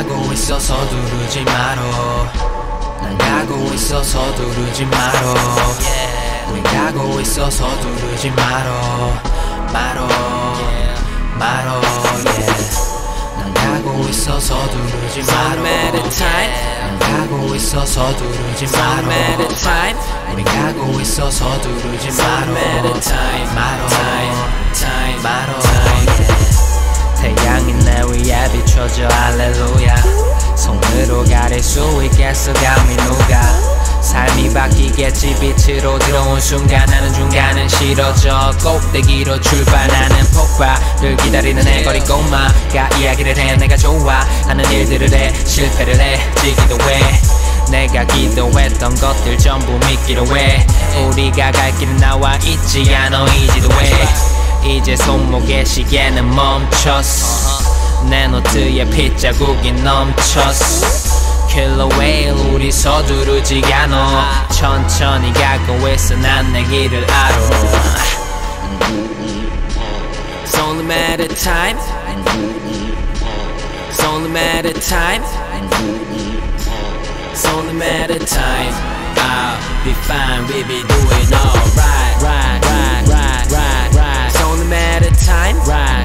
가고 있어 서두르지 마로. 난 가고 있어 서두르지 마로. 우리 가고 있어 서두르지 마로. 마로. yeah. 난 가고 있어 서두르지 난 가고 있어 서두르지 마로. 우리 가고 있어 서두르지 마로 비춰져 할렐루야. 손으로 가릴 수 있겠어 감히 누가? 삶이 바뀌겠지. 빛으로 들어온 순간 나는 중간은 싫어져. 꼭대기로 출발하는 폭발을 기다리는 애 거리고마가 이야기를 해. 내가 좋아하는 일들을 해. 실패를 해. 지기도 해. 내가 기도했던 것들 전부 믿기로 해. 우리가 갈 길은 나와 있지 않아. 이지도 해. 이제 손목의 시계는 멈췄어 내 노트에 핏자국이 넘쳤어 킬러웨일 우리 서두르지 않아 천천히 가고 있어 난 내 길을 알아 It's only a matter of time It's only a matter of time It's only a matter of time I'll be fine, we be doing alright Right, right, right, right, right It's only a matter of time Right, right,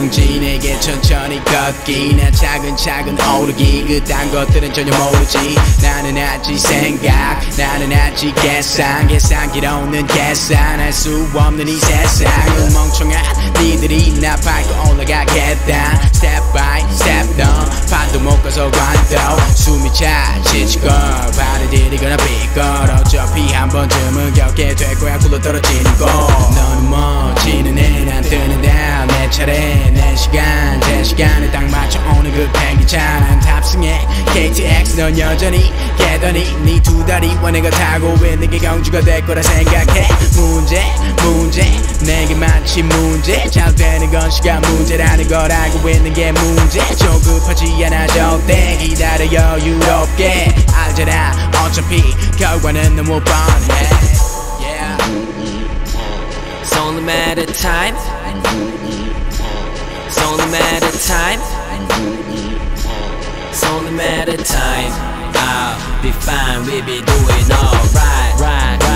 정지 내게 천천히 걷기 나 차근차근 오르기. 그딴 것들은 전혀 모르지. 나는 아직 생각 나는 아직 계산 계산기 없는 계산할 수 없는 이 세상은 멍청한 니들이 나 밟고 올라가겠다. Step by step down 반도 못 가서 관도 숨이 차 지치고 발을 디디거나 삐걸 어차피 한 번쯤은 겪게 될 거야. 굴러 떨어지는 거 너는 멋지는 애난 뜨는 다내 차례 오는 그난 탑승해. KTX 넌 여전히 깨더니 네두 다리와 내가 타고 있는 게 경주가 될 거라 생각해? 문제 문제 내게 마치 문제. 잘 되는 건 시간 문제라는 걸 알고 있는 게 문제. 조급하지 않아 절대 기다려. 여유롭게 알잖아. 어차피 결과는 너무 뻔해. It's only matter of time. It's only matter of time. It's only matter of time. I'll be fine, we be doing alright. Right, right, right,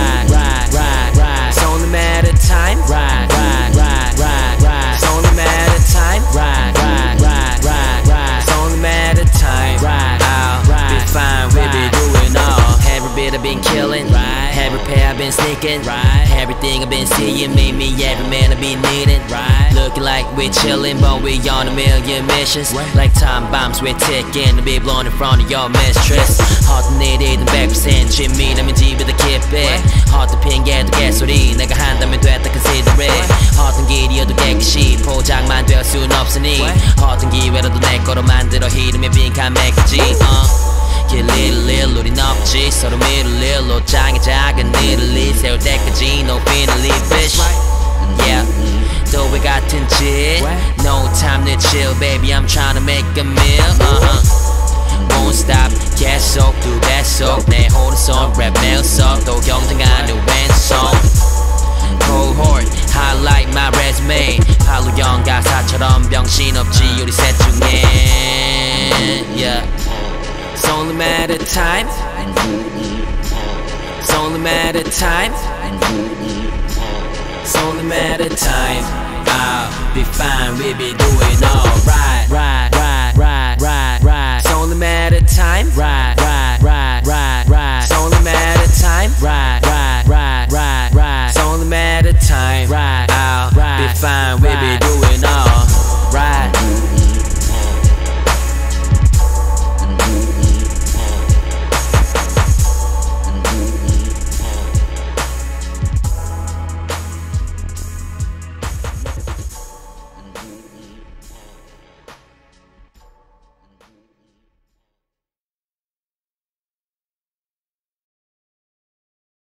been sneaking. Right. Everything I've been seeing made me every man I be needing. Right. Looking like we chilling, but we on a million missions. Like time bombs we're ticking to be blown in front of your mistress. 어떤 일이든 100% 진미라면 집에다 기대. 어떤 핑계도 개소리 내가 한다면 됐다 consider it. 어떤 길이어도 깨끗이 포장만 될 순 없으니 어떤 기회라도 내 거로 만들어 이름에 빈칸 맥지. Uh. 길릴 일 우린 없지 서로 미룰 일 옷장에 작은 일을 일 세울 때까지 no finally bitch yeah 또왜 같은 짓 no time to chill baby I'm trying to make a meal uh-huh won't stop 계속 두 배속 내 오른손 랩 매일석 또 경쟁하는 왼손 cohort highlight my resume 팔로 영가사처럼 병신없지 우리 셋 중에 yeah It's only matter of time. It's only matter of time. It's only matter of time. I'll be fine, we be doing alright. Right, right, right, right, right. It's only matter of time. Right, right, right, right, right. It's only matter of time. Right, right, right, right, right. It's only matter of time. Right, I'll be fine, we